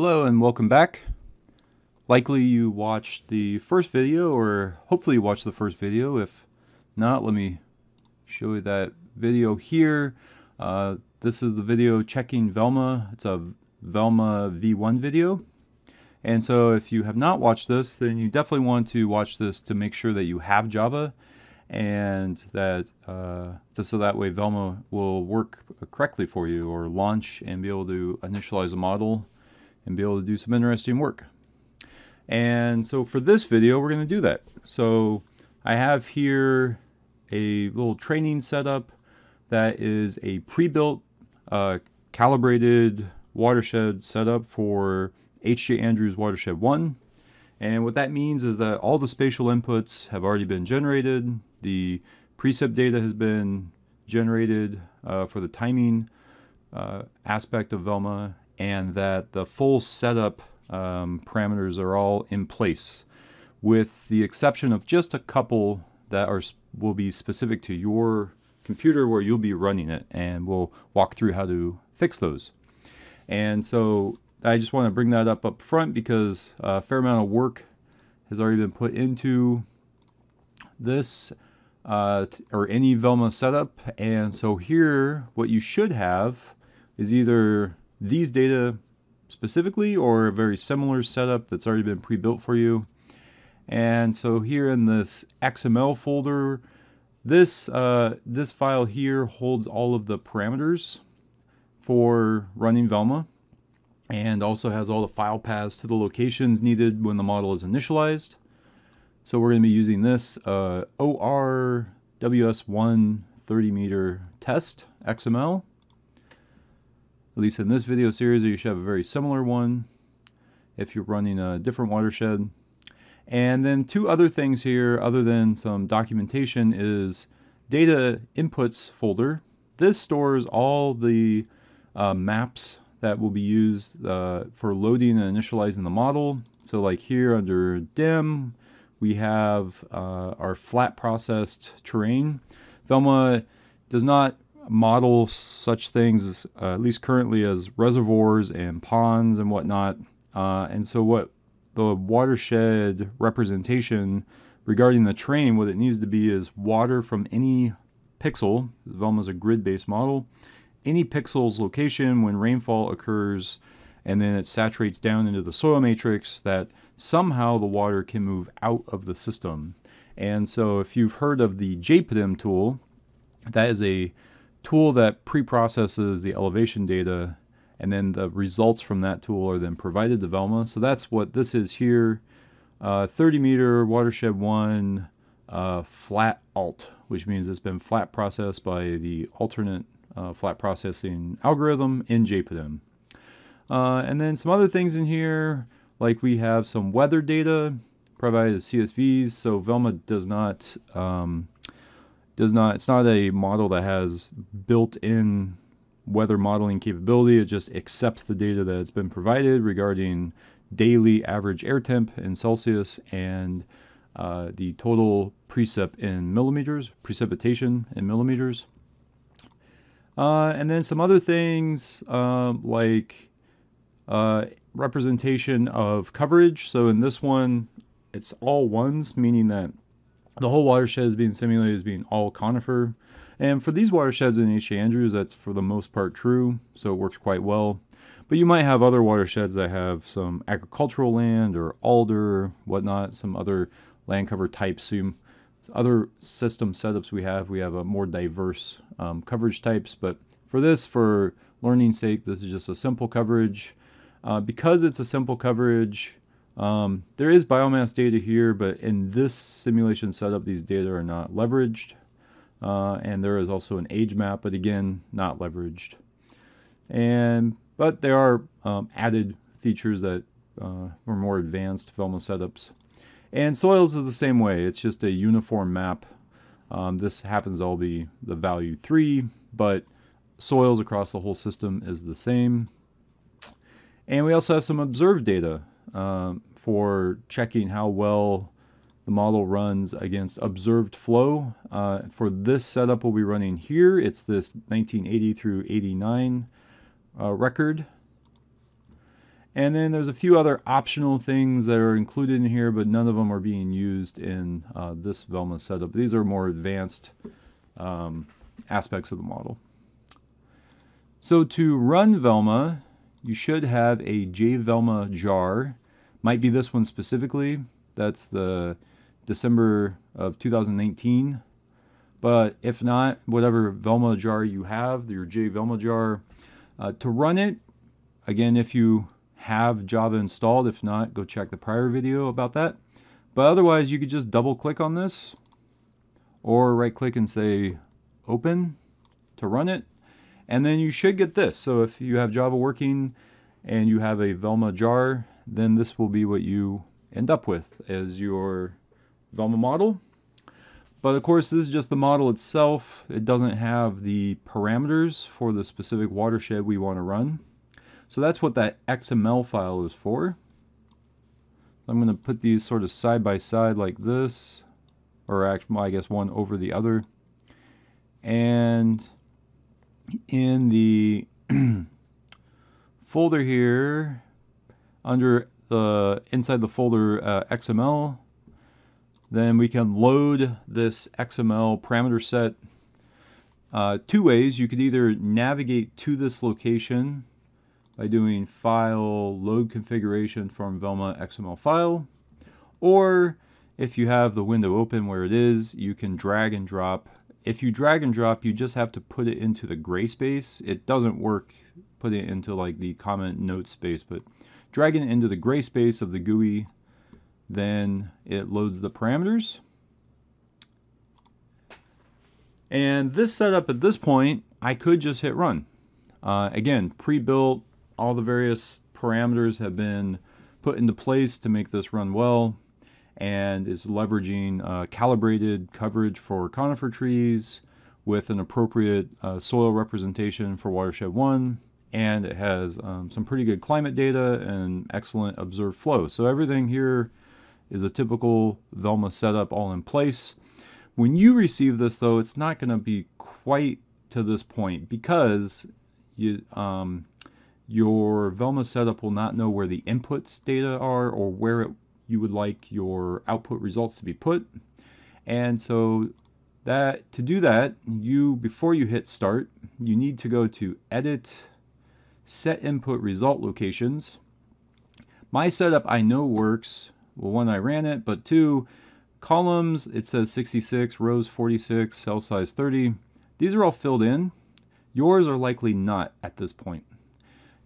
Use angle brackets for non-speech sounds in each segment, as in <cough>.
Hello and welcome back. Likely you watched the first video or hopefully you watched the first video. If not, let me show you that video here. Uh, this is the video checking Velma. It's a Velma V1 video. And so if you have not watched this, then you definitely want to watch this to make sure that you have Java and that uh, so that way Velma will work correctly for you or launch and be able to initialize a model and be able to do some interesting work. And so for this video, we're going to do that. So I have here a little training setup that is a pre-built uh, calibrated watershed setup for H.J. Andrews Watershed 1. And what that means is that all the spatial inputs have already been generated. The precip data has been generated uh, for the timing uh, aspect of Velma and that the full setup um, parameters are all in place with the exception of just a couple that are will be specific to your computer where you'll be running it and we'll walk through how to fix those. And so I just want to bring that up up front because a fair amount of work has already been put into this uh, or any Velma setup. And so here, what you should have is either these data specifically or a very similar setup that's already been pre-built for you. And so here in this XML folder, this, uh, this file here holds all of the parameters for running Velma and also has all the file paths to the locations needed when the model is initialized. So we're going to be using this uh, OR WS1 30 meter test XML at least in this video series, you should have a very similar one if you're running a different watershed. And then two other things here, other than some documentation, is data inputs folder. This stores all the uh, maps that will be used uh, for loading and initializing the model. So like here under DEM, we have uh, our flat processed terrain. Velma does not model such things, uh, at least currently, as reservoirs and ponds and whatnot. Uh, and so, what the watershed representation regarding the terrain, what it needs to be is water from any pixel. Velma's a grid based model. Any pixel's location when rainfall occurs and then it saturates down into the soil matrix, that somehow the water can move out of the system. And so, if you've heard of the JPDM tool, that is a tool that pre-processes the elevation data and then the results from that tool are then provided to Velma. So that's what this is here. Uh, 30 meter watershed one uh, flat alt, which means it's been flat processed by the alternate uh, flat processing algorithm in JPDM. Uh, and then some other things in here, like we have some weather data provided as CSVs. So Velma does not um, does not it's not a model that has built-in weather modeling capability. It just accepts the data that has been provided regarding daily average air temp in celsius and uh, the total precip in millimeters precipitation in millimeters. Uh, and then some other things uh, like representation of coverage. So in this one it's all ones meaning that the whole watershed is being simulated as being all conifer. And for these watersheds in H.J. Andrews, that's for the most part true, so it works quite well. But you might have other watersheds that have some agricultural land or alder, whatnot, some other land cover types. So other system setups we have, we have a more diverse um, coverage types. But for this, for learning sake, this is just a simple coverage. Uh, because it's a simple coverage, um, there is biomass data here, but in this simulation setup, these data are not leveraged. Uh, and there is also an age map, but again, not leveraged. And But there are um, added features that uh, are more advanced Velma setups. And soils is the same way. It's just a uniform map. Um, this happens to all be the value 3, but soils across the whole system is the same. And we also have some observed data um, for checking how well the model runs against observed flow. Uh, for this setup we'll be running here, it's this 1980 through 89 uh, record. And then there's a few other optional things that are included in here, but none of them are being used in uh, this Velma setup. These are more advanced um, aspects of the model. So to run Velma, you should have a JVelma jar. Might be this one specifically. That's the December of 2019. But if not, whatever Velma jar you have, your JVelma jar, uh, to run it, again, if you have Java installed, if not, go check the prior video about that. But otherwise, you could just double click on this or right click and say open to run it. And then you should get this. So if you have Java working and you have a Velma jar, then this will be what you end up with as your Velma model. But of course, this is just the model itself. It doesn't have the parameters for the specific watershed we want to run. So that's what that XML file is for. I'm going to put these sort of side by side like this, or actually, I guess one over the other. And in the <clears throat> folder here, under the inside the folder uh, XML, then we can load this XML parameter set uh, two ways. You could either navigate to this location by doing file load configuration from Velma XML file, or if you have the window open where it is, you can drag and drop. If you drag and drop, you just have to put it into the gray space. It doesn't work putting it into like the comment note space, but dragging it into the gray space of the GUI then it loads the parameters. And this setup at this point, I could just hit run. Uh, again, pre-built, all the various parameters have been put into place to make this run well and is leveraging uh, calibrated coverage for conifer trees with an appropriate uh, soil representation for watershed 1 and it has um, some pretty good climate data and excellent observed flow. So everything here is a typical Velma setup all in place. When you receive this though, it's not going to be quite to this point because you, um, your Velma setup will not know where the inputs data are or where it, you would like your output results to be put. And so that to do that, you before you hit start, you need to go to edit set input result locations. My setup I know works well, one, I ran it, but two, columns, it says 66, rows 46, cell size 30. These are all filled in. Yours are likely not at this point.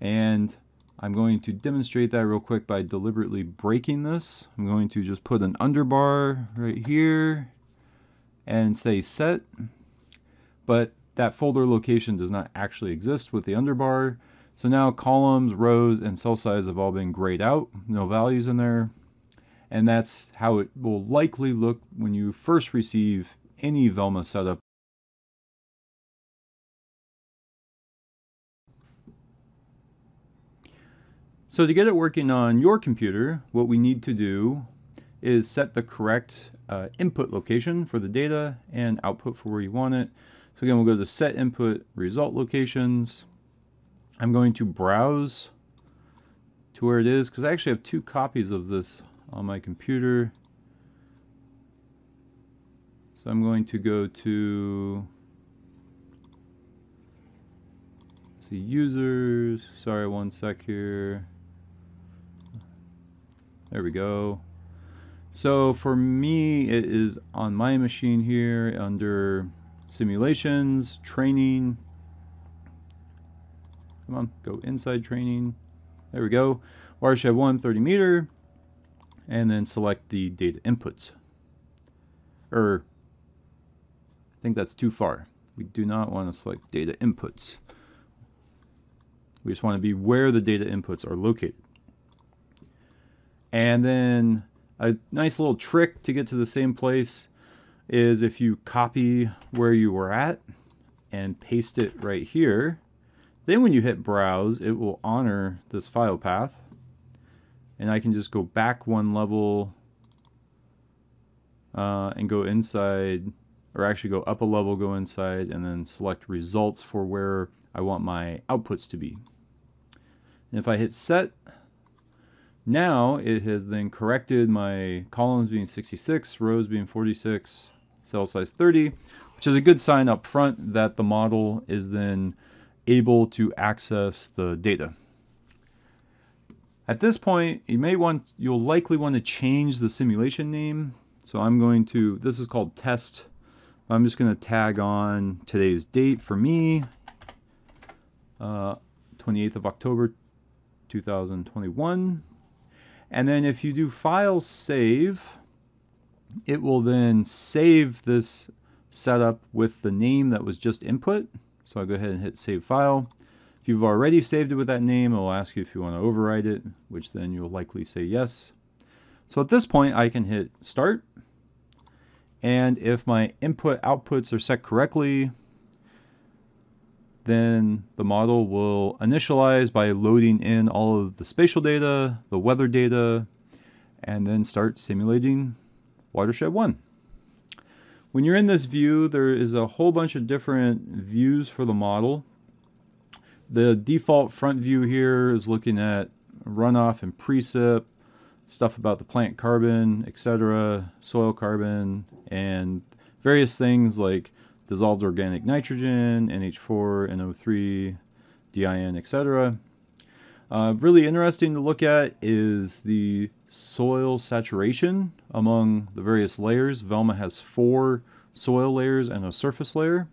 And I'm going to demonstrate that real quick by deliberately breaking this. I'm going to just put an underbar right here and say set. But that folder location does not actually exist with the underbar. So now columns, rows, and cell size have all been grayed out. No values in there and that's how it will likely look when you first receive any Velma setup. So to get it working on your computer, what we need to do is set the correct uh, input location for the data and output for where you want it. So again, we'll go to set input result locations. I'm going to browse to where it is because I actually have two copies of this on my computer. So I'm going to go to see users. Sorry, one sec here. There we go. So for me, it is on my machine here under simulations, training. Come on, go inside training. There we go. Watershed 1, 30 meter and then select the data inputs. Or, er, I think that's too far. We do not want to select data inputs. We just want to be where the data inputs are located. And then a nice little trick to get to the same place is if you copy where you were at and paste it right here, then when you hit browse, it will honor this file path. And I can just go back one level uh, and go inside or actually go up a level go inside and then select results for where I want my outputs to be. And if I hit set Now it has then corrected my columns being 66, rows being 46, cell size 30, which is a good sign up front that the model is then able to access the data. At this point, you may want, you'll likely want to change the simulation name. So I'm going to, this is called test. I'm just going to tag on today's date for me, uh, 28th of October, 2021. And then if you do file save, it will then save this setup with the name that was just input. So I'll go ahead and hit save file. If you've already saved it with that name, it will ask you if you want to override it, which then you'll likely say yes. So at this point, I can hit start. And if my input outputs are set correctly, then the model will initialize by loading in all of the spatial data, the weather data, and then start simulating Watershed 1. When you're in this view, there is a whole bunch of different views for the model. The default front view here is looking at runoff and precip, stuff about the plant carbon, etc., soil carbon, and various things like dissolved organic nitrogen, NH4, NO3, DIN, etc. Uh, really interesting to look at is the soil saturation among the various layers. Velma has four soil layers and a surface layer.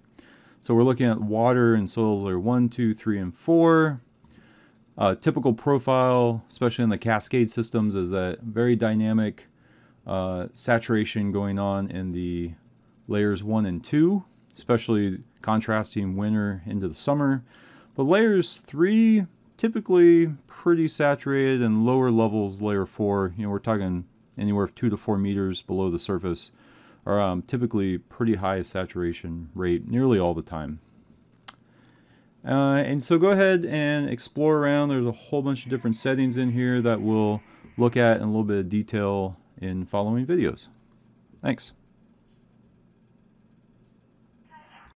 So we're looking at water and soil layer 1, 2, 3, and 4. Uh, typical profile, especially in the cascade systems, is that very dynamic uh, saturation going on in the layers 1 and 2, especially contrasting winter into the summer. But layers 3 typically pretty saturated and lower levels layer 4 you know we're talking anywhere 2 to 4 meters below the surface are um, typically pretty high saturation rate nearly all the time. Uh, and so go ahead and explore around. There's a whole bunch of different settings in here that we'll look at in a little bit of detail in following videos. Thanks